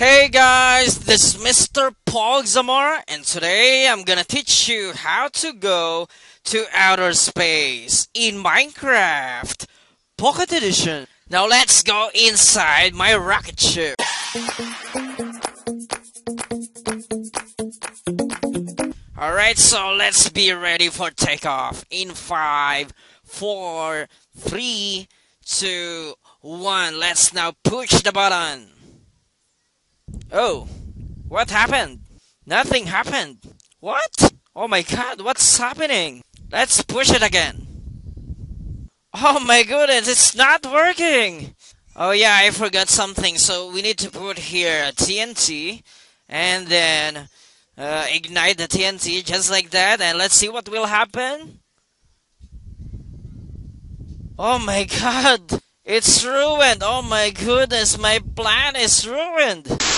Hey guys, this is Mr. Pogz Zamora and today I'm gonna teach you how to go to outer space in Minecraft Pocket Edition. Now let's go inside my rocket ship. Alright, so let's be ready for takeoff in 5, 4, 3, 2, 1. Let's now push the button. Oh, what happened? Nothing happened. What? Oh my god, what's happening? Let's push it again. Oh my goodness, it's not working! Oh yeah, I forgot something, so we need to put here a TNT and then uh, ignite the TNT just like that and let's see what will happen. Oh my god, it's ruined! Oh my goodness, my plan is ruined!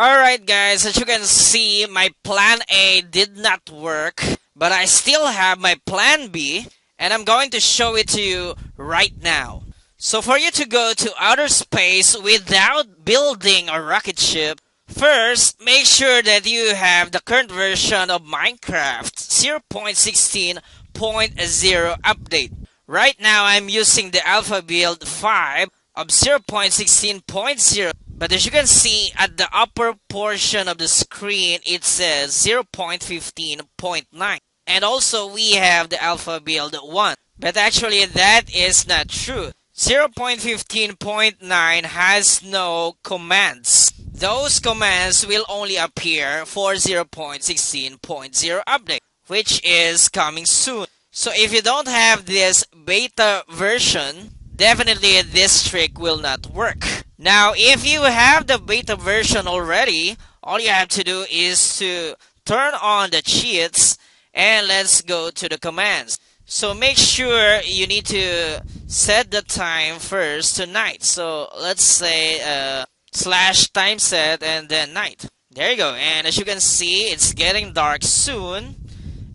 Alright guys, as you can see, my plan A did not work, but I still have my plan B, and I'm going to show it to you right now. So for you to go to outer space without building a rocket ship, first make sure that you have the current version of Minecraft 0.16.0 update. Right now I'm using the alpha build 5 of 0.16.0 but as you can see at the upper portion of the screen, it says 0.15.9. And also we have the alpha build 1. But actually that is not true. 0.15.9 has no commands. Those commands will only appear for 0.16.0 update, which is coming soon. So if you don't have this beta version, definitely this trick will not work. Now, if you have the beta version already, all you have to do is to turn on the cheats and let's go to the commands. So make sure you need to set the time first to night. So let's say uh, slash time set and then night. There you go. And as you can see, it's getting dark soon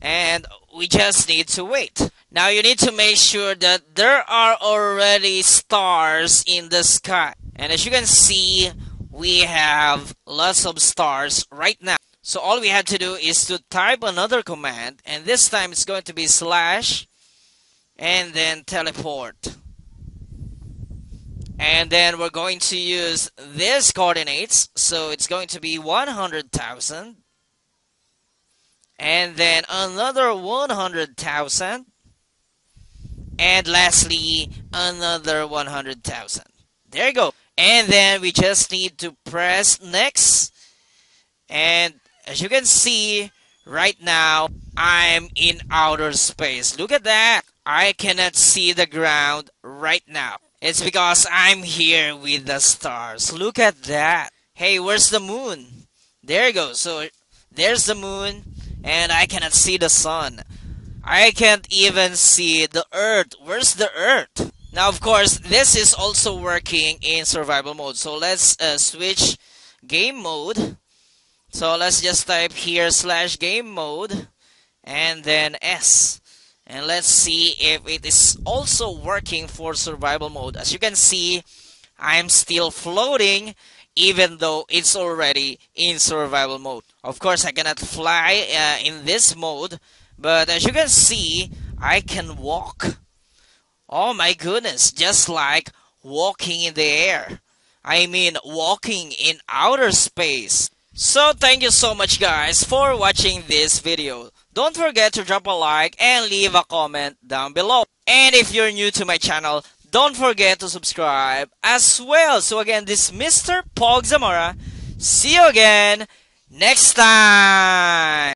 and we just need to wait. Now you need to make sure that there are already stars in the sky. And as you can see, we have lots of stars right now. So all we have to do is to type another command, and this time it's going to be slash, and then teleport. And then we're going to use this coordinates, so it's going to be 100,000. And then another 100,000. And lastly, another 100,000. There you go and then we just need to press next. And as you can see right now I'm in outer space. Look at that. I cannot see the ground right now. It's because I'm here with the stars. Look at that. Hey where's the moon? There you go so there's the moon and I cannot see the sun. I can't even see the earth. Where's the earth now, of course, this is also working in survival mode. So let's uh, switch game mode. So let's just type here slash game mode and then S. And let's see if it is also working for survival mode. As you can see, I'm still floating even though it's already in survival mode. Of course, I cannot fly uh, in this mode, but as you can see, I can walk Oh my goodness, just like walking in the air. I mean, walking in outer space. So thank you so much guys for watching this video. Don't forget to drop a like and leave a comment down below. And if you're new to my channel, don't forget to subscribe as well. So again, this is Mr. Pog Zamora. See you again next time.